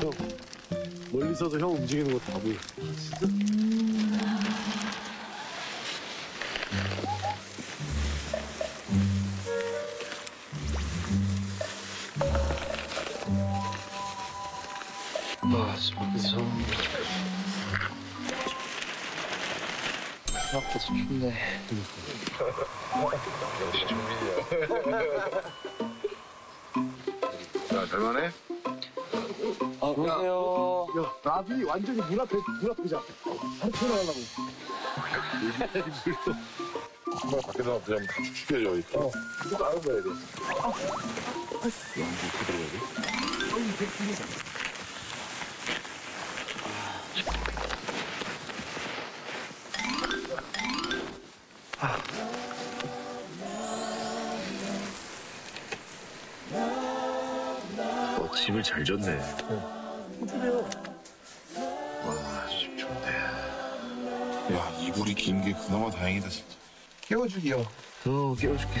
형, 멀리서도 형 움직이는 거 다 보여. 아, 생각보다 춥네. 야, 잘만해? 아, 안녕하세요. 야, 나비 완전히 문 앞에, 문 앞이자. 바로 튀어나가려고. 정말 밖에 나가면 그냥 다 죽여줘, 이거. 어, 이거 알아봐야 돼. 어, 집을 잘 졌네. 어떡해요? 와, 집 좋네. 야, 이불이 긴 게 그나마 다행이다, 진짜. 깨워주기요. 어, 깨워줄게.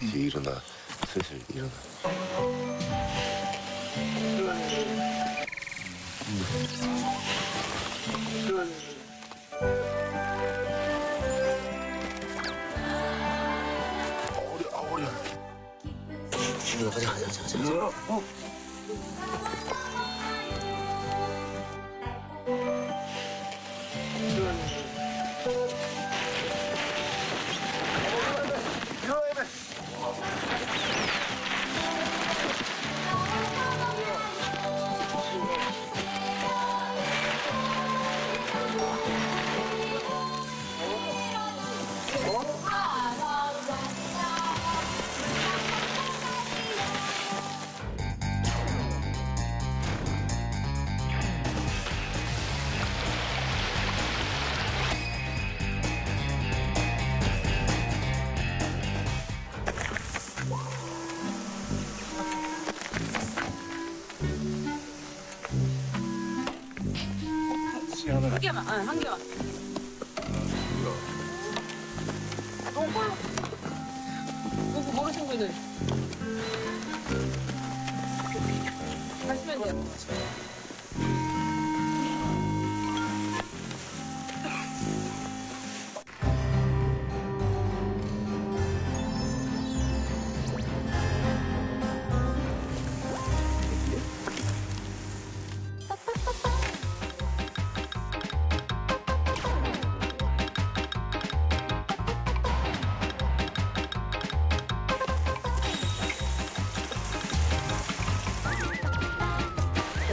이제 일어나. 슬슬 일어나. 어 어. 어. 어? 개만, 아, 한 개만. 모르신 분들. 하시면 돼요.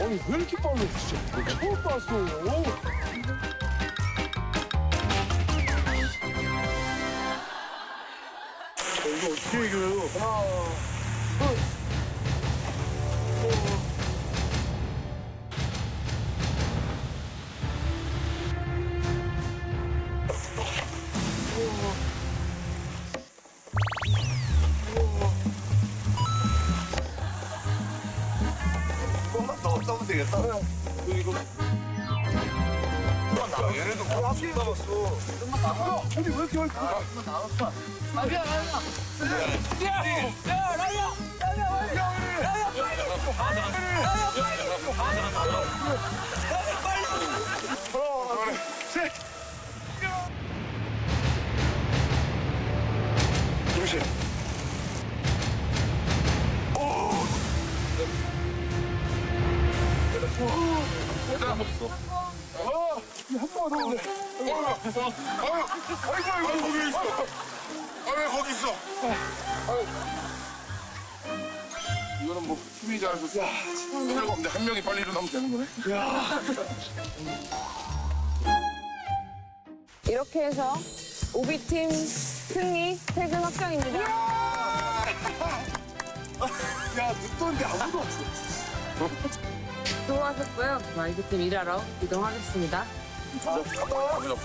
아니 왜 이렇게 빨라 진짜? 나 처음 봤어? 어, 이거 어떻게 이겨요? 하나 조 금만 더 떠면 되겠다. 이거. 야, 얘네도 뭐 한개 남았어. 아니 왜 이렇게 빨리 라비야, 라비야. 조심. 한번 더. 아유, 아이고, 아이고, 거기 있어. 아, 왜 거기 있어? 아유. 이거는 뭐 힘이 잘서 필요가 없는데 한 명이 빨리 일어나면 되는 거네. 이렇게 해서 오비팀 승리 퇴근 확정입니다. 야 늦던데 아무도 없어 수고하셨고요. 마이크팀 일하러 이동하겠습니다. 붙으려.